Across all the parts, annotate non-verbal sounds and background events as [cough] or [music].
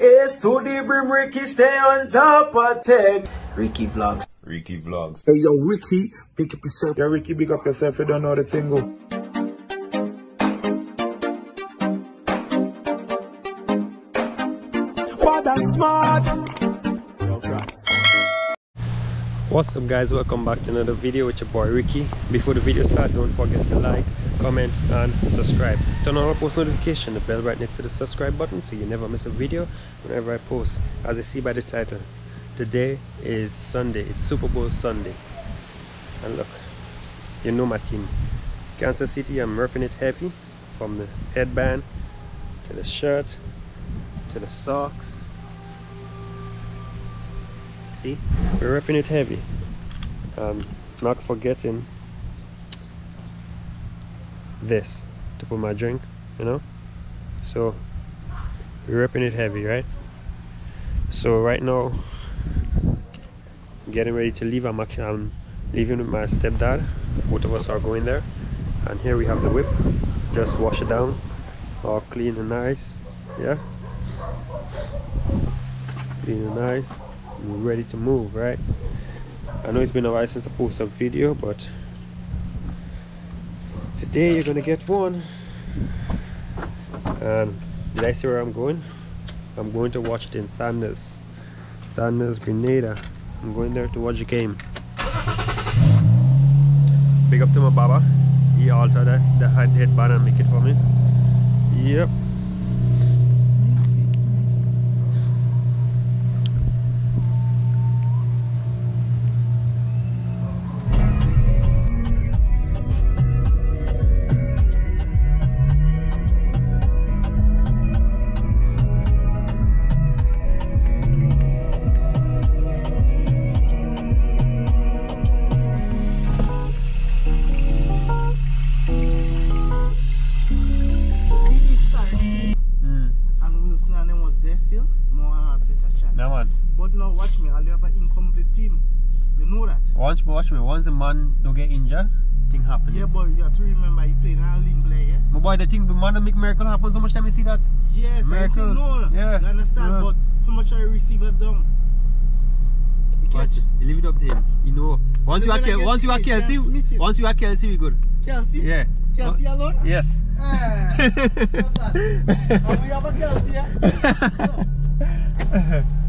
Ace to the brim, Rickey stay on top of tech. Rickey Vlogs. Rickey Vlogs. Hey yo, Rickey, pick up yourself. Yo, Rickey, pick up yourself. You don't know the thing. Go. Bad and smart. What's up guys, welcome back to another video with your boy Rickey. Before the video starts, don't forget to like, comment and subscribe. Turn on all post notification, the bell right next to the subscribe button so you never miss a video whenever I post. As you see by the title, today is Sunday, it's Super Bowl Sunday. And look, you know my team. Kansas City, I'm repping it heavy from the headband to the shirt to the socks see? We're repping it heavy. Um not forgetting this to put my drink you know? So we're repping it heavy right? So right now getting ready to leave i'm actually i'm leaving with my stepdad. Both of us are going there. And here we have the whip. Just wash it down. All clean and nice. Yeah? Clean and nice we're ready to move right? I know it's been a while since i posted a video but today you're gonna get one. And did i see where i'm going? I'm going to watch it in Sandals. Sandals grenada. I'm going there to watch the game. Big up to my baba. He altered the, the head headband and make it for me. Yep now watch have an incomplete team. You know that. Once, watch me. Once a man don't get injured, thing happen. Yeah, but you have to remember he played in a league player, yeah? My boy, the thing, the man that make miracle happen. So much time you see that. Yes, I say Miracles. no. Yeah. You understand? Yeah. But how much are your receivers down? You Watch. You leave it up to him. You know. Once you are when I Kel- get once you are Kelce, just meet him. once you are Kelce, we good. Kelce? Yeah. Kelce alone? Yes. Eh, stop that. And [laughs] we have a Kelce? Yeah, [laughs]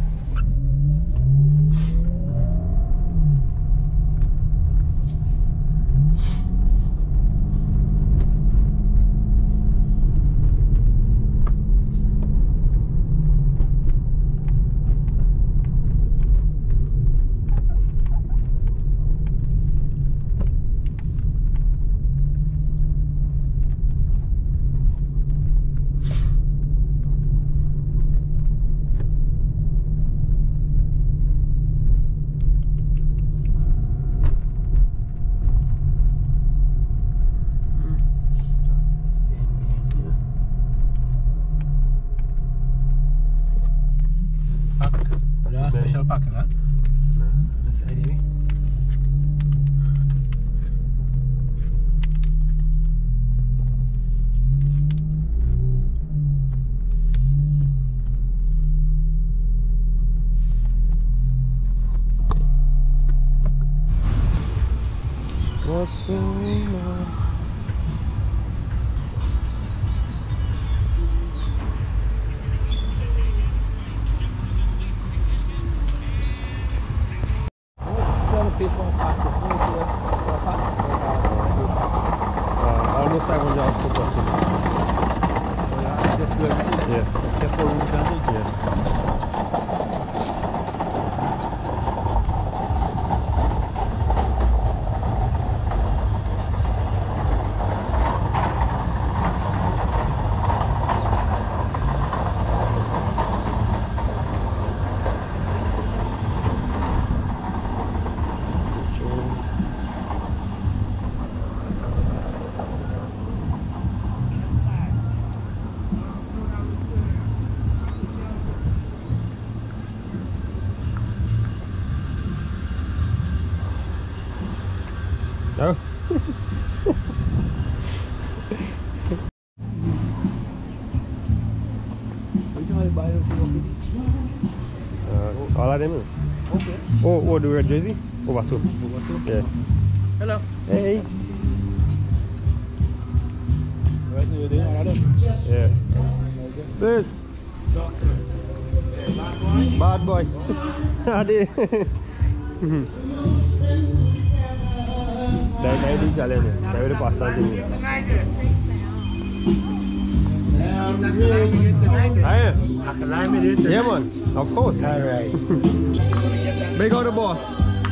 What's going on? Uh, almost 500 yards per person. Yeah. Yeah. No? buy those Uh, all of them. eh? Okay. Oh, oh, the red jersey? Ovasu. Yeah. Hello. Hey. Right, you doing all of them? Yeah. This. Bad boy. Adi. Dai dai di jalan ni. Dai di pasta ni. Aye. Yeah man. Of course. Alright. [laughs] Big out the boss.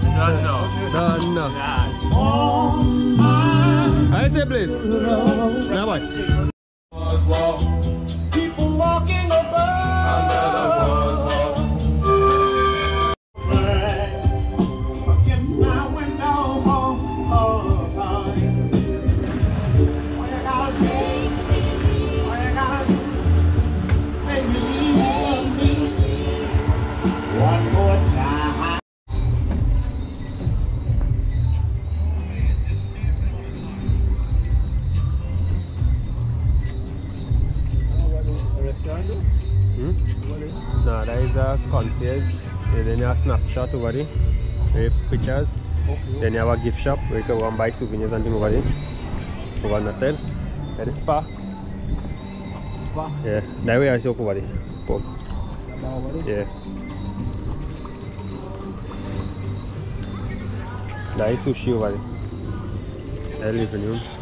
Done now. Done. no. I say please. Now what? Concierge. And then you have a snapshot over there. With pictures. Then you have a gift shop where you can go and buy souvenirs and things over there. Over on the side. That is spa. Spa. Yeah. That way I see over there. Pub. Yeah. That is sushi over there. That living room.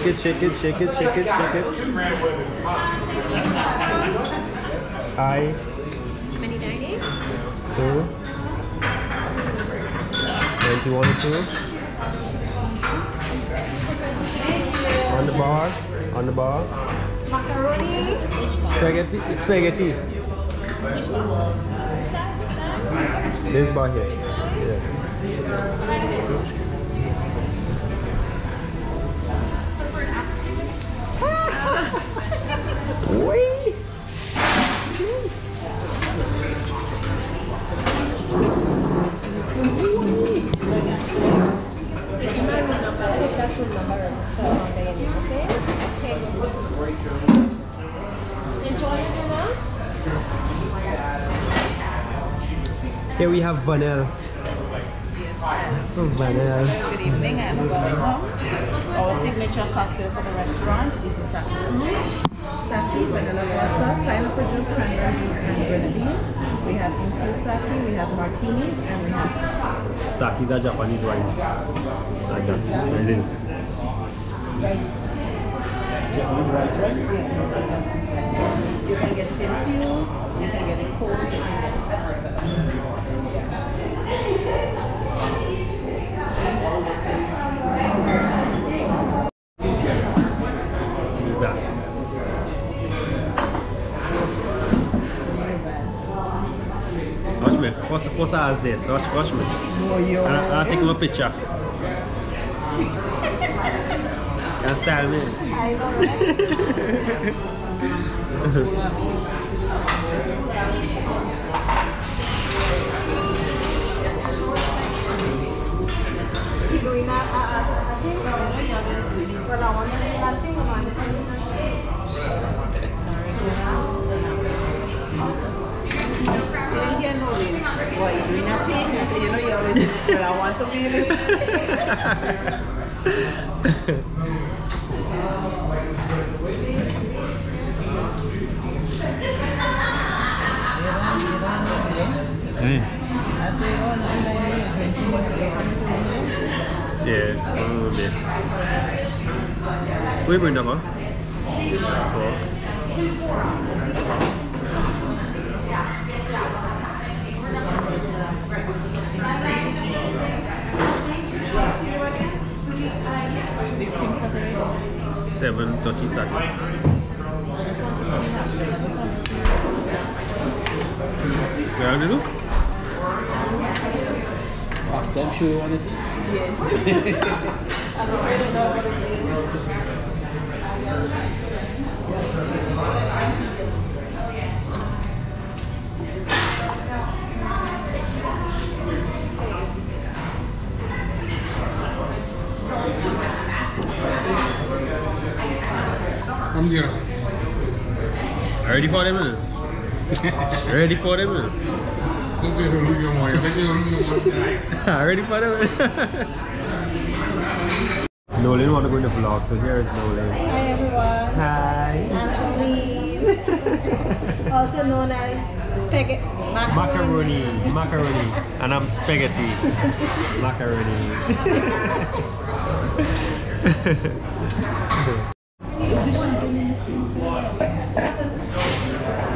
Shake it, shake it, shake it, shake it, shake it. I Many dining? two. Ninety-one two. On the bar, on the bar. Macaroni. Spaghetti, spaghetti. This bar here. Yeah. Here we have Vanel. Oh, Vanel. Good evening and welcome. Our signature cocktail for the restaurant is the Sake Cruise. Sake, vanilla vodka, pineapple juice, cranberry juice, and grenadine. We have infused sake, we have martinis, and we have Sake is a Japanese wine. Like that. It is. Japanese rice, right? you can get it infused, you can get it cold, you can get it me. What's what's ours this? Watch watch me. And I, I'll take my picture. Can style [laughs] me. here no way. Boy, you doing a thing, you say, you know, you always, well, I want to feel it. I say, oh, no, no, no, you're drinking, you're drinking. Yeah, a little bit. We bring that one. The things that are Seven thirty Saturday. Where are they do? After I'm sure you want to see. I'm afraid I know what it [laughs] [laughs] [laughs] is. I'm here. Ready for them? man? [laughs] Ready for them? man? Don't take her lose your money. Take her lose your money. [laughs] Ready for them? Nolan want to go in the vlog, so here is Nolan. Hi everyone. Hi. I'm Colleen. [laughs] also known as spaghetti Macaroni. Macaroni, macaroni, and I'm spaghetti. Macaroni.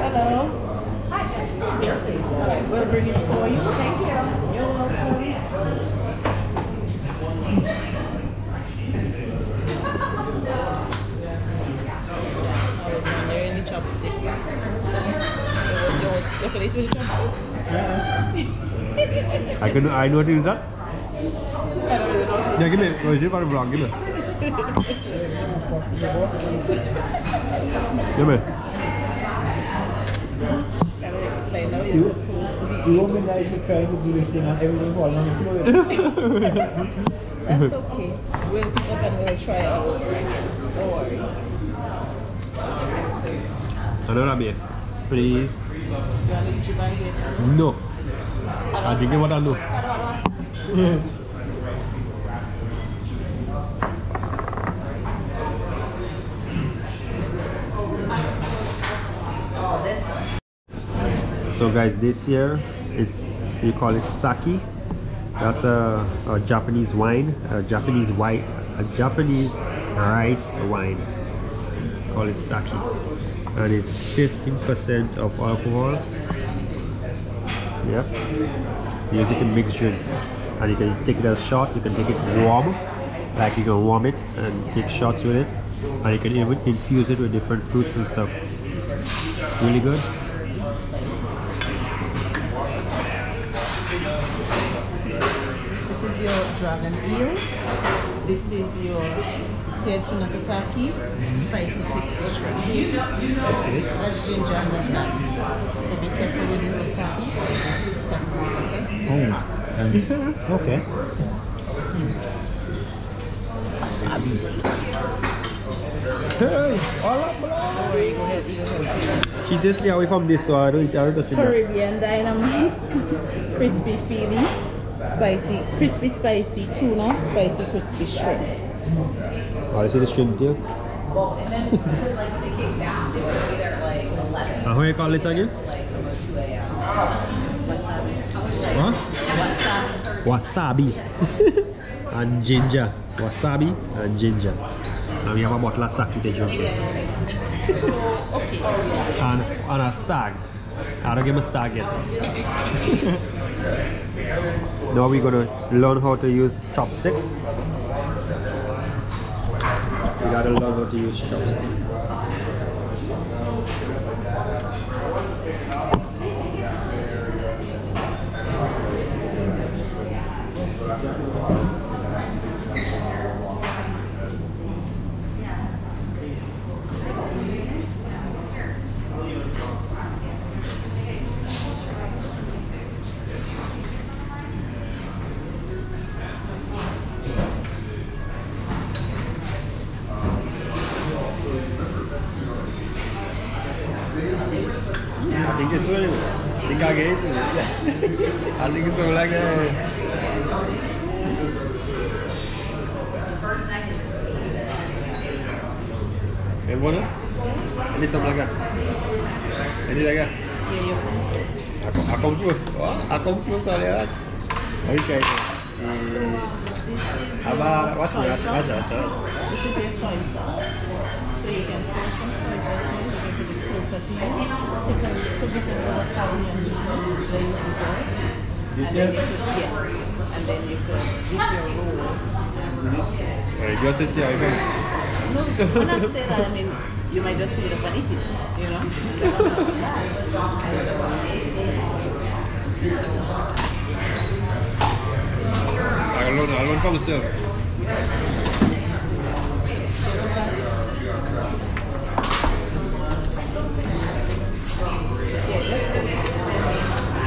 Hello. Hi. We'll bring it for you. Thank you. You're welcome. Always wonder in the chopstick. You you can eat with the chopstick? I can I know how to use that. I don't really know. Yeah, give me. Oh, is it for the vlog? Give me. Give me. Gotta explain now you're supposed to be. You won't be nice to try to do this thing and everything falling on the floor. That's okay. We'll pick up and we'll try it all over again. Don't worry. Another beer, please. You want to eat your here? No. I think what I know. So guys, this year it's you call it sake. That's a, a Japanese wine, a Japanese white, a Japanese rice wine. Call it sake, and it's 15% of alcohol. Yeah. Use it to mix drinks, and you can take it as shot. You can take it warm, like you can warm it and take shots with it, and you can even infuse it with different fruits and stuff. It's really good. This is your dragon eel. This is your said tuna tataki, spicy crispy shrimp. That's ginger and wasabi. So be careful with the wasabi. Okay? Oh, and, okay. Hey, all up, Don't worry, go ahead, you go ahead. She says stay away from this, so I don't eat. I don't touch it. Caribbean dynamite, crispy feeling, spicy, crispy spicy tuna, spicy crispy shrimp. Oh, you see the shrimp tail? And how you call this again? Wasabi. What? Wasabi. Wasabi. and ginger. Wasabi and ginger. And we have a bottle of sake to drink. So, okay. And, and a stag. I don't give a stag yet. [laughs] now we're gonna learn how to use chopstick. Gotta learn how to use chopstick. I think it's really. I think I get it. I think it's all like that. Eh, bueno? Ini sama lagi. Ini lagi. Yeah, you Aku, aku close. Wah, aku close soalnya. Oke, okay. This is About your what soy what- what- sauce. what- This is your soy sauce. So you can pour some soy sauce closer to you. Take a little bit of the wasabi and just let it blend dissolve. And then you could, yes. And then you could dip your roll. Alright, just to see how you make it. No, when I say that, I mean, you might just put it up and eat it, you know? [laughs] Uh, I learned, I learned for myself.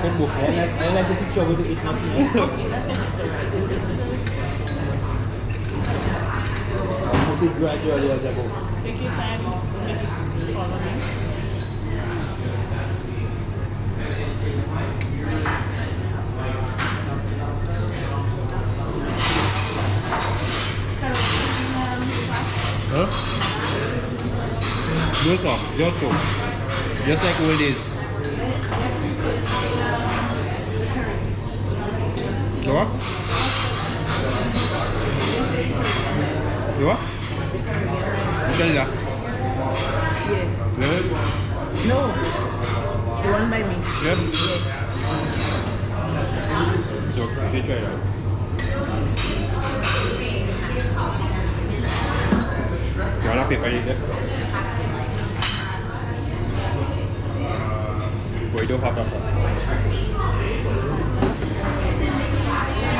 Cook book. I like, I like this picture with it nothing. I'll put it gradually as I go. Take your time, make it follow me. Huh? Just off, just off. Just like all this. The what? The what? What is that? Yeah. Yeah? No. The one by me. Yeah? So, you can try that. You wanna paper it there? Boy, don't have that.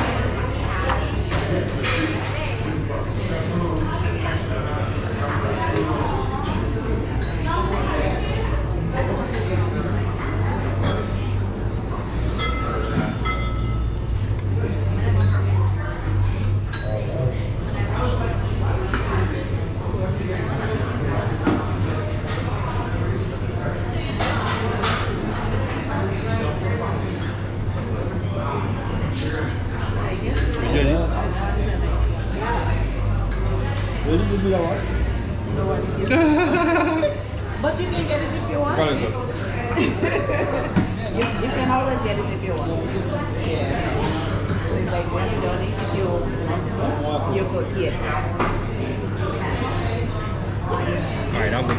You Will you give me that one? But you can get it if you want. Call [laughs] it. You, you can always get it if you want. Yeah. So like when you don't eat, you you could yes. Alright, I'm good.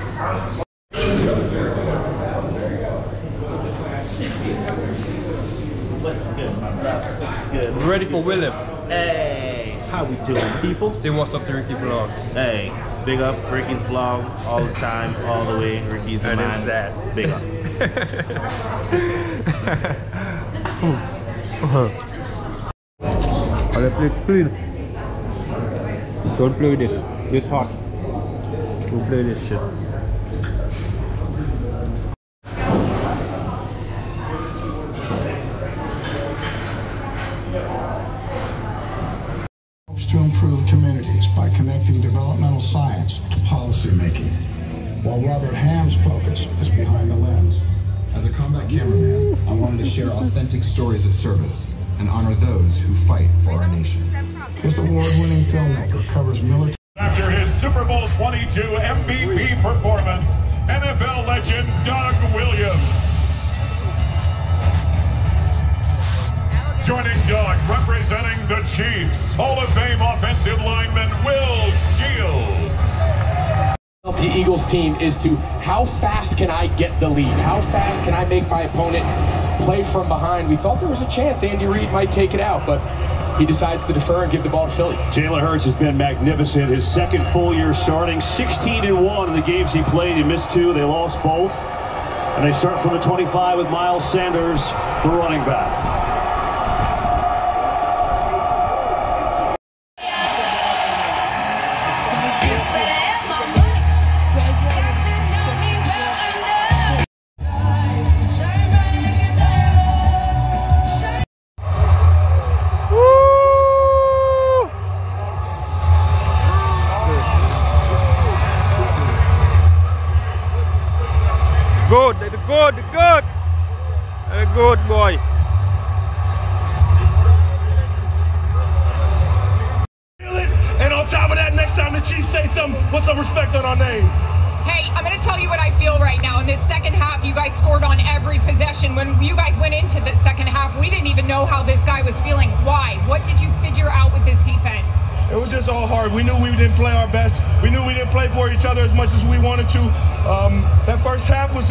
What's good, my brother? What's good? Ready for Willem. Hey, how we doing, people? Say what's up to Rickey Vlogs. Hey, big up Rickey's vlog all the time, all the way. Rickey's the And man. it's that. Big up. [laughs] I'll play clean. Don't play with this. This hot. Don't play this shit. Share authentic stories of service and honor those who fight for our nation. This award-winning filmmaker covers military After his Super Bowl 22 MVP performance, NFL legend Doug Williams. Joining Doug, representing the Chiefs, Hall of Fame offensive lineman The Eagles team is to how fast can I get the lead? How fast can I make my opponent play from behind? We thought there was a chance Andy Reid might take it out, but he decides to defer and give the ball to Philly. Jalen Hurts has been magnificent. His second full year starting, 16 and 1 in the games he played. He missed two, they lost both. And they start from the 25 with Miles Sanders, the running back.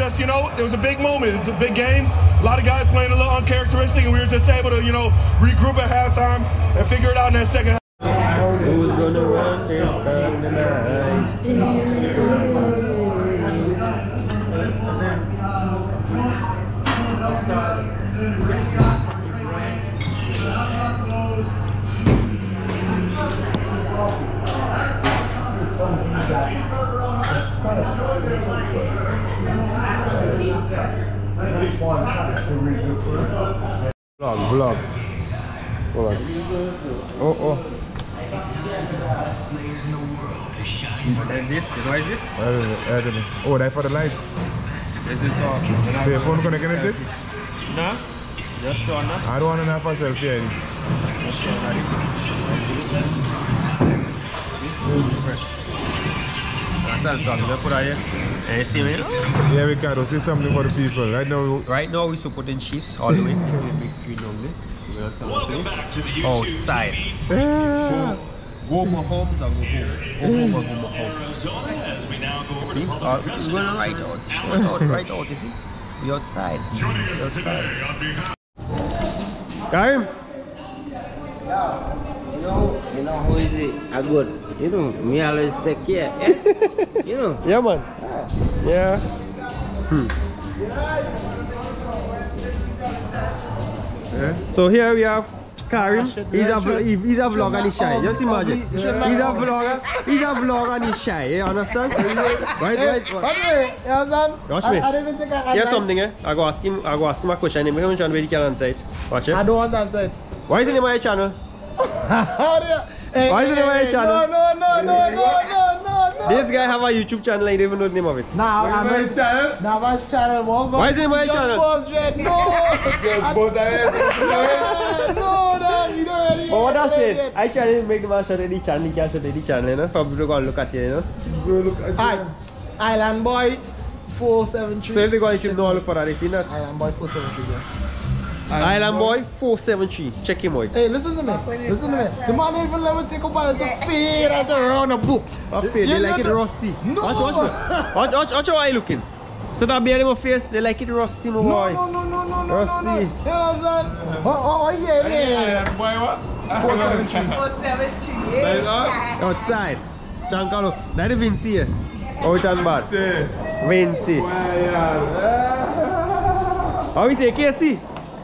Just, you know, it was a big moment. It's a big game. A lot of guys playing a little uncharacteristic, and we were just able to, you know, regroup at halftime and figure it out in that second half. Who's gonna run this down the Vlog, vlog. Oh, oh. Like this, is this? I don't know. Oh, that for the light. This. So your phone connected to it? No? Just on that. I don't want to have a selfie. Samsung, you put out here. And you see me? Yeah, we can. Say something for the people. Right now, Right now, we're supporting Chiefs all the way. the big screen down there. We're gonna turn the place outside. Yeah. Go, go Mahomes or go home. Go home or go Mahomes. You see? Uh, we're going right out. Straight out, right out, you see? We outside. We outside. Karim! You know, you know who is it? A good. You know, me always take care. Yeah? you know. [laughs] Yeah, man. Yeah. Hmm. So here we have Karim. He's a vl- he's a vlogger and he's shy. Just imagine. He's a vlogger. He's a vlogger and he's shy. You understand? Right, right. Okay, you understand? Watch I, me. I don't even think I, I Here's something, eh? I go ask him. I go ask him a question. Maybe him John, he can answer it. Watch it. I don't want to answer it. Why is the name of your channel? Hey, Why is hey, it the name hey, your channel? No, no, no, no, no, no, no, no. This guy have a YouTube channel. I don't even know the name of it. Nah, I'm a channel. Nah, my channel won't go. Why is it my Just channel? Boss Dread, no. Just boss Dread. No, dog, you don't really. But what I you oh, don't said, really- I try to make the man show the channel, he can show the channel, you know? For people to go and look at it, you know? Go look at Alright, Island Boy 473. So if they go on YouTube now, look for that, you see that? Island Boy 473, yeah. Island Boy 473, check him out. Hey, listen to me. Listen to me. The man even let me take up on the feed at around the book. I feel they like it the- rusty. No. Watch, watch me. Watch, watch, watch how I looking. So that beard in my face, they like it rusty, my boy. No, no, no, no, no, Rusty. no, no. You understand? Oh, oh, oh, yeah, yeah. Boy, what? 473. 473. Outside. Giancarlo, that is Vinci here. Oh, it's bad. Vinci. How we say KC?